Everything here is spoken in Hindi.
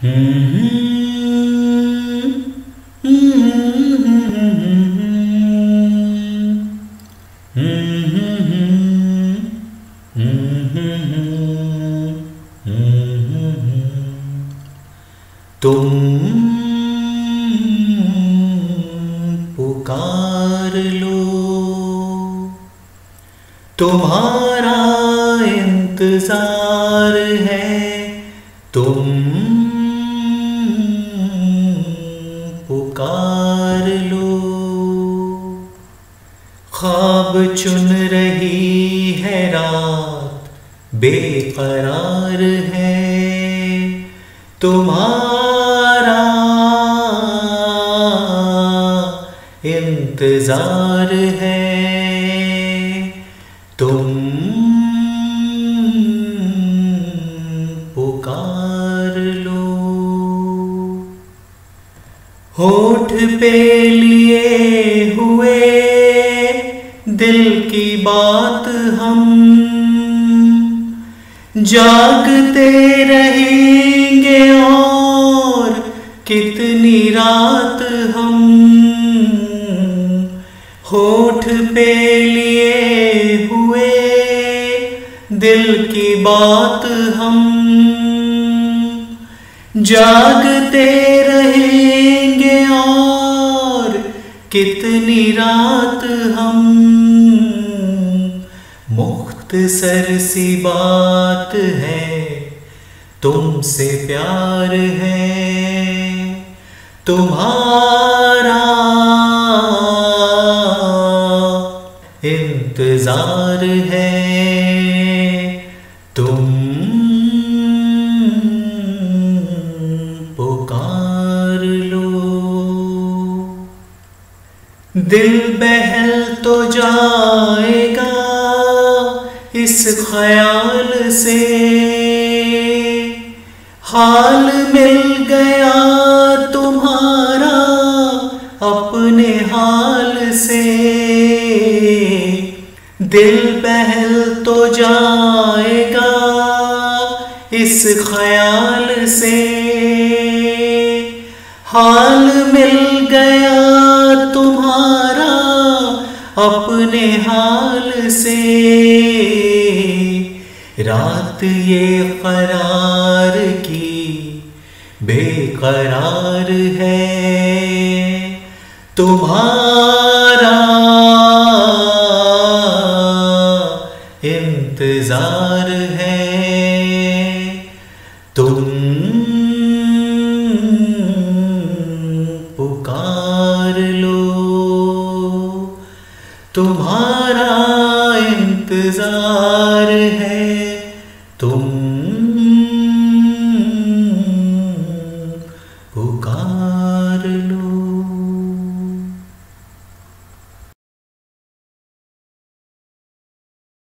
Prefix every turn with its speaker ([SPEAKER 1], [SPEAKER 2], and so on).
[SPEAKER 1] तुम पुकार लो। तुम्हारा इंतज़ार है। तुम ख्वाब चुन रही है रात, बेकरार है तुम्हारा इंतज़ार है। तुम पुकार लो। होठ पे लिए हुए दिल की बात हम जागते रहेंगे और कितनी रात हम होठ पे लिए हुए दिल की बात हम जागते रहेंगे कितनी रात हम मुख्त सर सी बात है तुमसे प्यार है तुम्हारा इंतज़ार है। दिल बहल तो जाएगा इस ख्याल से। हाल मिल गया तुम्हारा अपने हाल से। दिल बहल तो जाएगा इस ख्याल से। हाल मिल अपने हाल से। रात ये करार की बेकरार है। तुम्हारा इंतज़ार है। तुम तुम्हारा इंतज़ार है। तुम